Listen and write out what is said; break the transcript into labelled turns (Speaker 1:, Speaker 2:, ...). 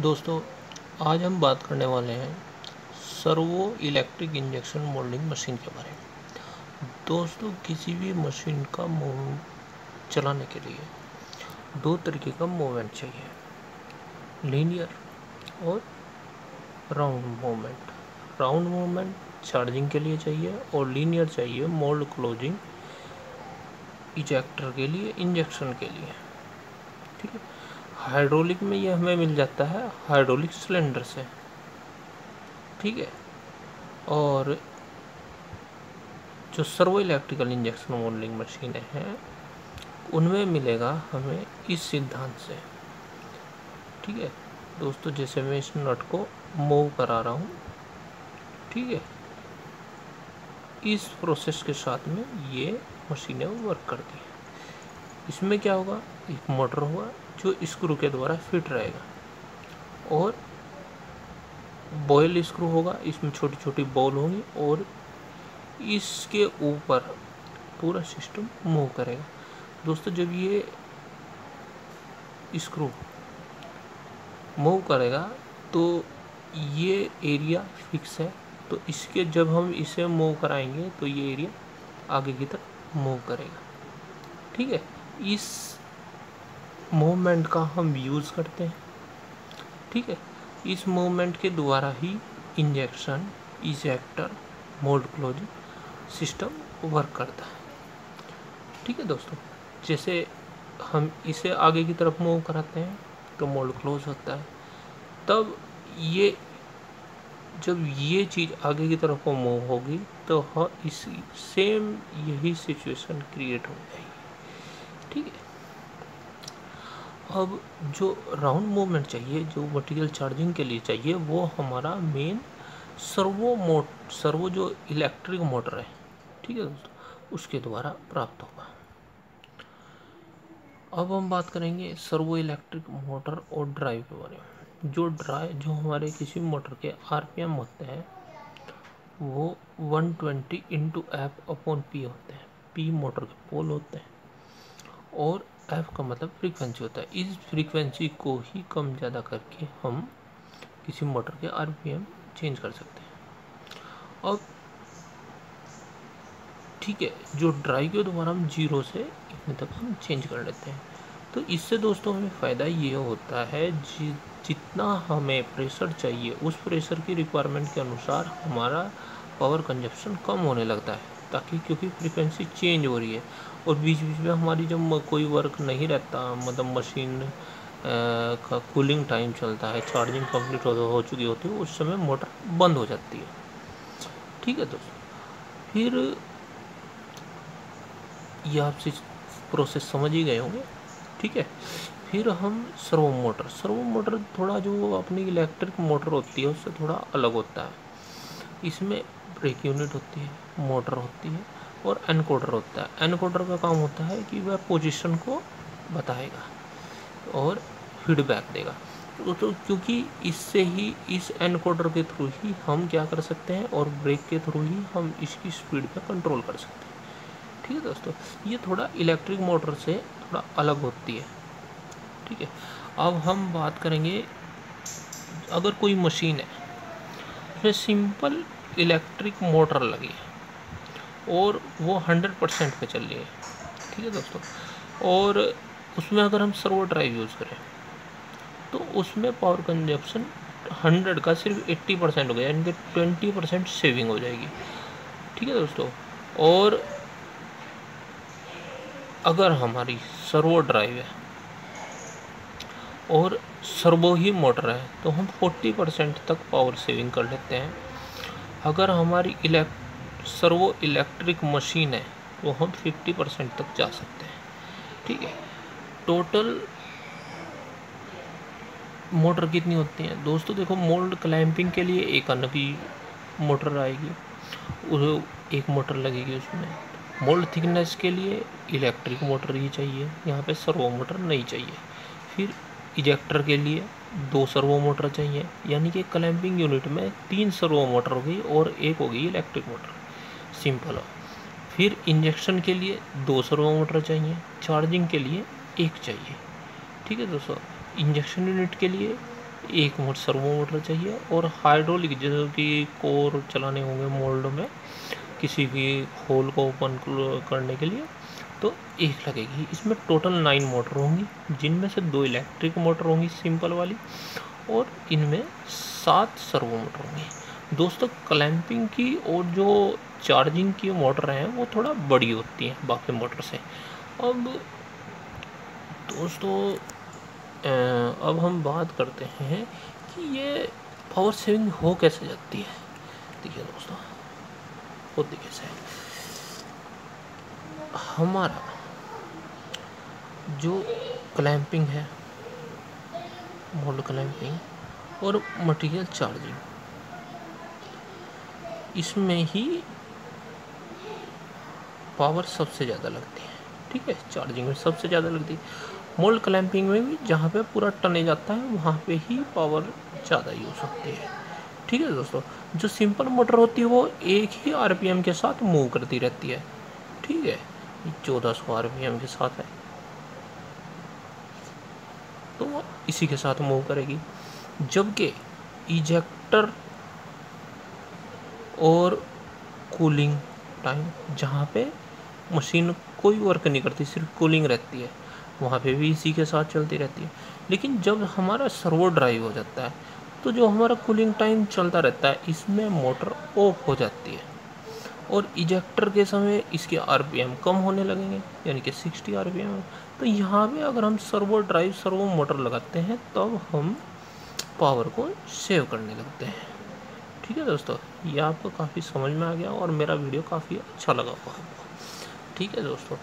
Speaker 1: दोस्तों, आज हम बात करने वाले हैं servo electric injection moulding machine के बारे में। दोस्तों, किसी भी मशीन का मूव चलाने के लिए दो तरीके का मूवमेंट चाहिए। लीनियर और round movement round movement charging के लिए चाहिए और लीनियर चाहिए मोल्ड क्लोजिंग इजेक्टर के लिए, इंजेक्शन के लिए। ठीक है? हाइड्रोलिक में ये हमें मिल जाता है, हाइड्रोलिक सिलेंडर से। ठीक है? और जो सर्वो इलेक्ट्रिकल इंजेक्शन मोल्डिंग मशीनें हैं, उनमें मिलेगा हमें इस सिद्धांत से। ठीक है? दोस्तों, जैसे मैं इस नट को मूव करा रहा हूँ। ठीक है? इस प्रोसेस के साथ में ये मशीनें वर्क करती हैं। इसमें क्या होगा? एक मोटर होगा जो स्क्रू के द्वारा फिट रहेगा। और बॉयल स्क्रू होगा, इसमें छोटी छोटी बॉल होंगी और इसके ऊपर पूरा सिस्टम मूव करेगा। दोस्तों, जब ये स्क्रू मूव करेगा तो ये एरिया फिक्स है। तो इसके, जब हम इसे मूव कराएँगे तो ये एरिया आगे की तरफ़ मूव करेगा। ठीक है? इस मूवमेंट का हम यूज़ करते हैं। ठीक है? इस मूवमेंट के द्वारा ही injection ejector mould closing system work करता है। ठीक है दोस्तों? जैसे हम इसे आगे की तरफ़ मूव कराते हैं तो मोल्ड क्लोज होता है। तब ये, जब ये चीज़ आगे की तरफ़ को मूव होगी तो हाँ इसी सेम यही सिचुएशन क्रिएट हो जाएगी। ठीक है? अब जो राउंड मूवमेंट चाहिए, जो मटेरियल चार्जिंग के लिए चाहिए, वो हमारा मेन सर्वो मोट सर्वो जो इलेक्ट्रिक मोटर है, ठीक है दोस्तों? उसके द्वारा प्राप्त होगा। अब हम बात करेंगे सर्वो इलेक्ट्रिक मोटर और ड्राइव के बारे में। जो ड्राइव जो हमारे किसी मोटर के आरपीएम होते हैं, वो 120 twenty into F upon P होते हैं। पी मोटर के पोल होते हैं। और एफ़ का मतलब फ्रीक्वेंसी होता है। इस फ्रीक्वेंसी को ही कम ज़्यादा करके हम किसी मोटर के आरपीएम चेंज कर सकते हैं। अब ठीक है, जो ड्राई के द्वारा हम ज़ीरो से इतने तक हम चेंज कर लेते हैं। तो इससे दोस्तों हमें फ़ायदा ये होता है, जि, जितना हमें प्रेशर चाहिए, उस प्रेशर की रिक्वायरमेंट के अनुसार हमारा पावर कंजप्शन कम होने लगता है। ताकि क्योंकि फ्रीक्वेंसी चेंज हो रही है। और बीच बीच में हमारी जब कोई वर्क नहीं रहता मतलब मशीन का कूलिंग टाइम चलता है चार्जिंग कंप्लीट हो, हो चुकी होती है उस समय मोटर बंद हो जाती है। ठीक है दोस्तों फिर ये आप प्रोसेस समझ ही गए होंगे। ठीक है फिर हम सर्वो मोटर सर्वो मोटर थोड़ा जो अपनी इलेक्ट्रिक मोटर होती है उससे थोड़ा अलग होता है। इसमें ब्रेक यूनिट होती है मोटर होती है और एनकोडर होता है। एनकोडर का काम होता है कि वह पोजीशन को बताएगा और फीडबैक देगा। तो, तो क्योंकि इससे ही इस एनकोडर के थ्रू ही हम क्या कर सकते हैं और ब्रेक के थ्रू ही हम इसकी स्पीड पर कंट्रोल कर सकते हैं। ठीक है दोस्तों? ये थोड़ा इलेक्ट्रिक मोटर से थोड़ा अलग होती है। ठीक है? अब हम बात करेंगे अगर कोई मशीन है उसमें सिंपल इलेक्ट्रिक मोटर लगी है और वो हंड्रेड परसेंट पे चल रही है। ठीक है दोस्तों? और उसमें अगर हम सर्वो ड्राइव यूज़ करें तो उसमें पावर कंजप्शन हंड्रेड का सिर्फ़ एट्टी परसेंट हो गया, यानी कि ट्वेंटी परसेंट सेविंग हो जाएगी। ठीक है दोस्तों? और अगर हमारी सर्वो ड्राइव है और सर्वो ही मोटर है तो हम 40 परसेंट तक पावर सेविंग कर लेते हैं। अगर हमारी इलेक्ट सर्वो इलेक्ट्रिक मशीन है तो हम 50 परसेंट तक जा सकते हैं। ठीक है? टोटल मोटर कितनी होती है? दोस्तों देखो मोल्ड क्लैंपिंग के लिए एक अनबी मोटर आएगी। एक मोटर लगेगी उसमें। मोल्ड थिकनेस के लिए इलेक्ट्रिक मोटर ही चाहिए। यहाँ पे सर्वो मोटर नहीं चाहिए। फिर इजेक्टर के लिए दो सर्वो मोटर चाहिए, यानी कि क्लैंपिंग यूनिट में तीन सर्वो मोटर हो गई और एक हो गई इलेक्ट्रिक मोटर। सिंपल। फिर इंजेक्शन के लिए दो सर्वो मोटर चाहिए, चार्जिंग के लिए एक चाहिए। ठीक है दोस्तों, इंजेक्शन यूनिट के लिए एक मोट सर्वो मोटर चाहिए और हाइड्रोलिक, जैसे कि कोर चलाने होंगे मोल्ड में किसी भी होल को ओपन करने के लिए तो एक लगेगी। इसमें टोटल नाइन मोटर होंगी, जिनमें से दो इलेक्ट्रिक मोटर होंगी सिंपल वाली, और इनमें सात सर्वो मोटर होंगी। दोस्तों क्लैंपिंग की और जो चार्जिंग की मोटर हैं, वो थोड़ा बड़ी होती हैं बाकी मोटर से। अब दोस्तों अब हम बात करते हैं कि ये पावर सेविंग हो कैसे जाती है। देखिए दोस्तों होती कैसे हमारा जो क्लैंपिंग है मोल्ड क्लैंपिंग और मटेरियल चार्जिंग इसमें ही पावर सबसे ज़्यादा लगती है, ठीक है? चार्जिंग में सबसे ज़्यादा लगती है। मोल्ड क्लैंपिंग में भी जहाँ पे पूरा टने जाता है, वहाँ पे ही पावर ज़्यादा यूज़ होती है, ठीक है दोस्तों? जो सिंपल मोटर होती है, वो एक ही आरपीएम के साथ मूव करती रहती है, ठीक है? चौदह सौ आर के साथ है। तो इसी के साथ मूव करेगी। जबकि इजेक्टर और कूलिंग टाइम जहाँ पे मशीन कोई वर्क नहीं करती, सिर्फ़ कूलिंग रहती है। वहाँ पे भी इसी के साथ चलती रहती है। लेकिन जब हमारा सर्वो ड्राइव हो जाता है तो जो हमारा कूलिंग टाइम चलता रहता है, इसमें मोटर ऑफ़ हो जाती है। और इजेक्टर के समय इसके आरपीएम कम होने लगेंगे, यानी कि 60 आरपीएम तो यहाँ पे अगर हम सर्वो ड्राइव सर्वो मोटर लगाते हैं, तब हम पावर को सेव करने लगते हैं। ठीक है दोस्तों? ये आपको काफ़ी समझ में आ गया और मेरा वीडियो काफ़ी अच्छा लगा होगा ठीक है दोस्तों?